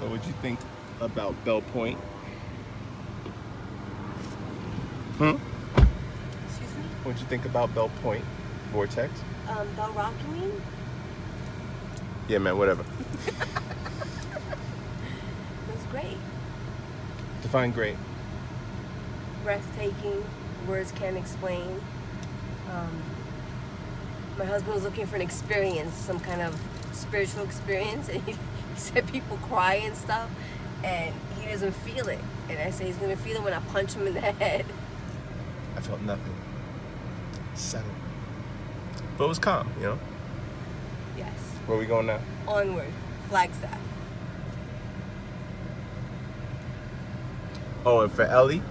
So what'd you think about Bell Point? Hmm? Excuse me? What'd you think about Bell Point Vortex? Um, Bell Rock, you mean? Yeah, man, whatever. It was great. Define great. Breathtaking. Words can't explain. Um, my husband was looking for an experience, some kind of spiritual experience, and he said people cry and stuff, and he doesn't feel it. And I say he's gonna feel it when I punch him in the head. I felt nothing. Settled. But it was calm, you know? Yes. Where we going now? Onward. Flagstaff. Oh, and for Ellie,